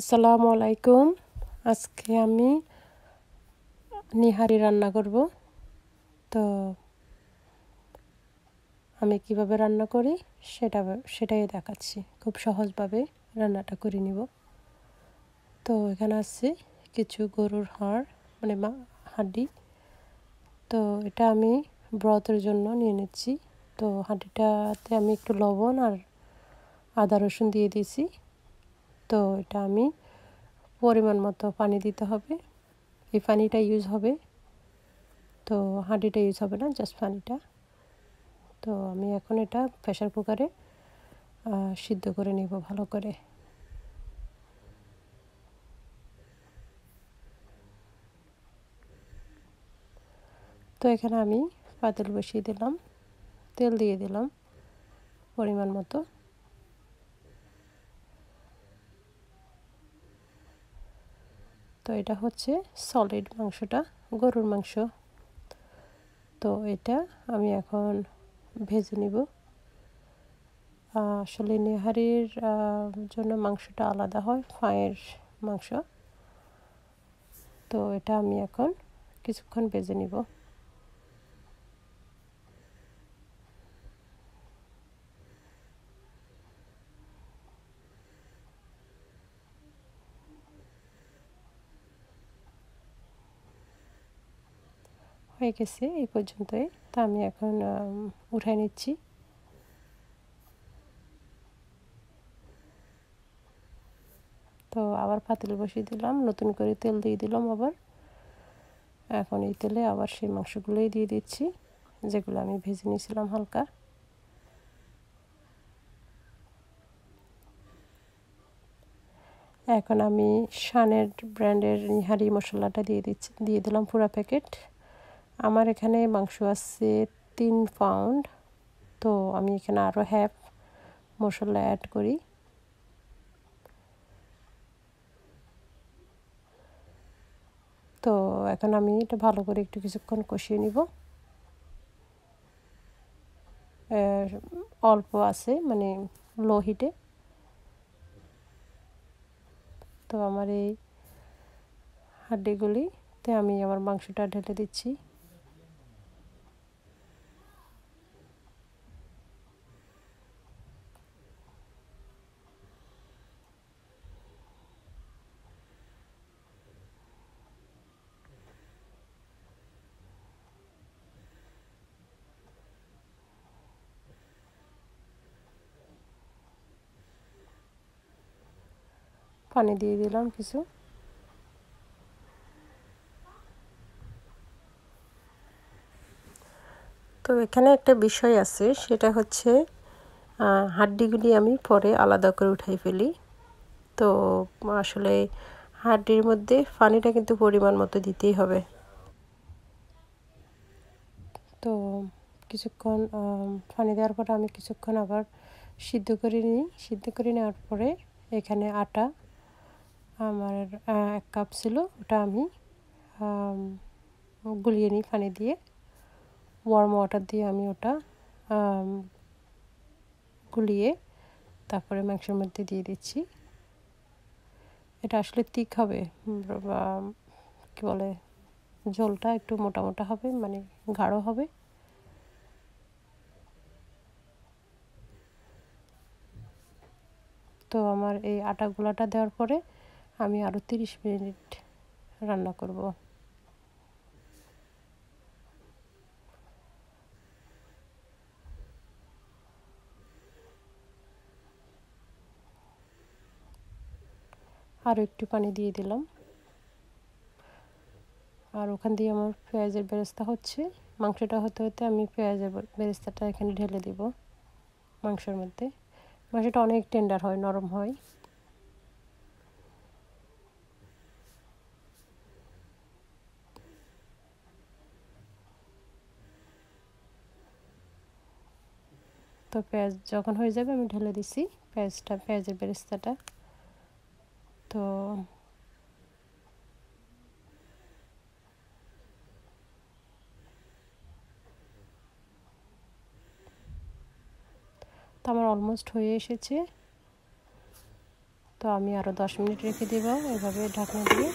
আসসালামু আলাইকুম। আজকে আমি নিহারি রান্না করব। তো আমি কীভাবে রান্না করি সেটা সেটাই দেখাচ্ছি। খুব সহজভাবে রান্নাটা করে নিব। তো এখানে আছে কিছু গরুর হাড় মানে হাড্ডি তো এটা আমি ব্রতের জন্য নিয়ে নিচ্ছি। তো হাঁডিটাতে আমি একটু লবণ আর আদা রসুন দিয়ে দিয়েছি। তো এটা আমি পরিমাণ মতো পানি দিতে হবে। এই পানিটা ইউজ হবে। তো হাঁডিটা ইউজ হবে না জাস্ট পানিটা। তো আমি এখন এটা প্রেশার কুকারে সিদ্ধ করে নেব ভালো করে। তো এখানে আমি পাতিল বসিয়ে দিলাম, তেল দিয়ে দিলাম পরিমাণ মতো। তো এটা হচ্ছে সলিড মাংসটা, গরুর মাংস। তো এটা আমি এখন ভেজে নিব। আসলে নেহারির জন্য মাংসটা আলাদা হয়, ফাঁয়ের মাংস। তো এটা আমি এখন কিছুক্ষণ ভেজে নিব। হয়ে গেছে, এই পর্যন্তই। তা আমি এখন উঠাই নিচ্ছি। তো আবার পাতিল বসিয়ে দিলাম, নতুন করে তেল দিয়ে দিলাম আবার। এখন এই তেলে আবার সেই মাংসগুলোই দিয়ে দিচ্ছি, যেগুলো আমি ভেজে নিয়েছিলাম হালকা। এখন আমি শানের ব্র্যান্ডের নিহারি মশলাটা দিয়ে দিচ্ছি, দিয়ে দিলাম পুরা প্যাকেট। আমার এখানে মাংস আছে তিন পাউন্ড। তো আমি এখানে আরও হ্যাপ মশলা অ্যাড করি। তো এখন আমি এটা ভালো করে একটু কিছুক্ষণ কষিয়ে নিব। অল্প আছে মানে লো হিটে তো আমার এই হাড্ডিগুলিতে আমি আমার মাংসটা ঢেলে দিচ্ছি। পানি দিয়ে দিলাম কিছু। তো এখানে একটা বিষয় আছে, সেটা হচ্ছে হাড্ডিগুলি আমি পরে আলাদা করে উঠাই ফেলি। তো আসলে হাড্ডির মধ্যে পানিটা কিন্তু পরিমাণ মতো দিতেই হবে। তো কিছুক্ষণ পানি দেওয়ার পরে আমি কিছুক্ষণ আবার সিদ্ধ করে নিই। সিদ্ধ করে নেওয়ার পরে এখানে আটা আমার এক কাপ ছিল, ওটা আমি গুলিয়ে নিই পানি দিয়ে। ওয়ার্ম ওয়াটার দিয়ে আমি ওটা গুলিয়ে তারপরে মাংসের মধ্যে দিয়ে দিচ্ছি। এটা আসলে তিক হবে কী বলে, ঝোলটা একটু মোটা মোটা হবে মানে গাঢ় হবে। তো আমার এই আটা গোলাটা দেওয়ার পরে আমি আরও তিরিশ মিনিট রান্না করব। আরও একটু পানি দিয়ে দিলাম। আর ওখান দিয়ে আমার পেঁয়াজের বেরেস্তা হচ্ছে। মাংসটা হতে হতে আমি পেঁয়াজের বেরেস্তাটা এখানে ঢেলে দিব মাংসের মধ্যে। মাংসটা অনেক টেন্ডার হয়, নরম হয়। তো পেঁয়াজ যখন হয়ে যাবে আমি ঢেলে দিছি পেঁয়াজটা, পেঁয়াজের বেরেস্তাটা। তো তো আমার অলমোস্ট হয়ে এসেছে। তো আমি আরও দশ মিনিট রেখে দেব, এভাবে ঢাকনা দিয়ে।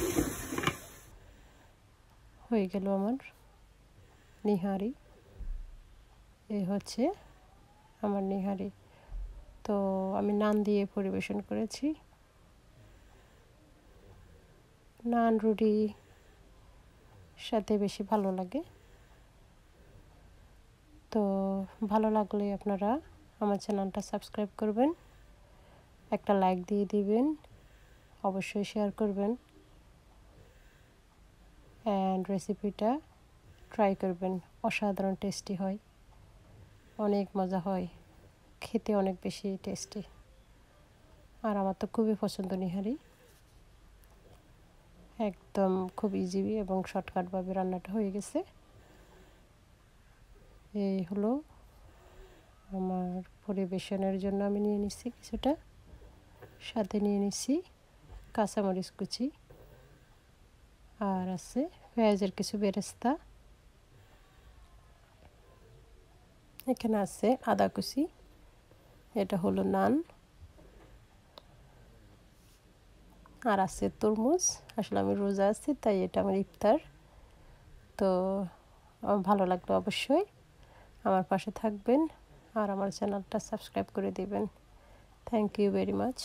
হয়ে গেল আমার নিহারি। এই হচ্ছে আমার নিহারি। তো আমি নান দিয়ে পরিবেশন করেছি। নান, রুটি সাথে বেশি ভালো লাগে। তো ভালো লাগলে আপনারা আমার চ্যানেলটা সাবস্ক্রাইব করবেন, একটা লাইক দিয়ে দিবেন, অবশ্যই শেয়ার করবেন অ্যান্ড রেসিপিটা ট্রাই করবেন, অসাধারণ টেস্টি হয়। অনেক মজা হয়। খেতে অনেক বেশি টেস্টি আর আমার তো খুবই পছন্দ নিহারি। একদম খুব ইজি এবং শর্টকাটভাবে রান্নাটা হয়ে গেছে। এই হলো আমার পরিবেশনের জন্য আমি নিয়ে নিচ্ছি কিছুটা। সাথে নিয়ে নিচ্ছি কাঁচামরিচ কুচি। আর আছে পেঁয়াজের কিছু বেরেস্তা। এখানে আছে আদা কুচি, এটা হলো নান, আর আছে তরমুজ। আসলে আমি রোজা আছি, তাই এটা আমার ইফতার। তো, আমার ভালো লাগল অবশ্যই। আমার পাশে থাকবেন আর আমার চ্যানেলটা সাবস্ক্রাইব করে দেবেন। Thank you very much